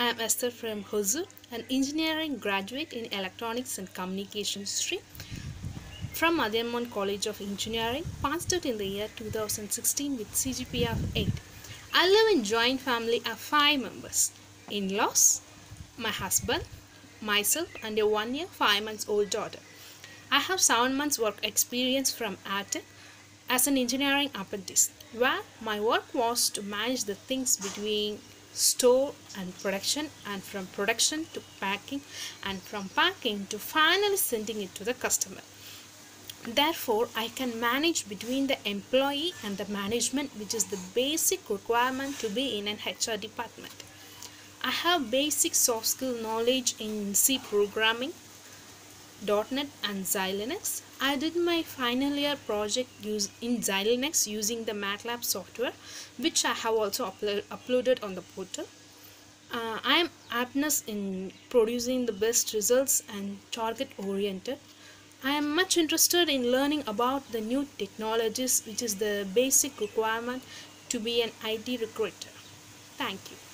I am Esther from Hosur, an engineering graduate in electronics and communications stream from Adhiyamaan College of Engineering, passed out in the year 2016 with CGPA of 8. I live in joint family of 5 members, in-laws, my husband, myself and a 1 year 5 months old daughter. I have 7 months work experience from ATEC as an engineering apprentice, where my work was to manage the things between store and production and from production to packing and from packing to finally sending it to the customer. Therefore, I can manage between the employee and the management, which is the basic requirement to be in an HR department. I have basic soft skill knowledge in C programming, .NET and Xilinx. I did my final year project use in Xilinx using the MATLAB software, which I have also uplo- uploaded on the portal. Uh, I am aptness in producing the best results and target oriented. I am much interested in learning about the new technologies, which is the basic requirement to be an IT recruiter. Thank you.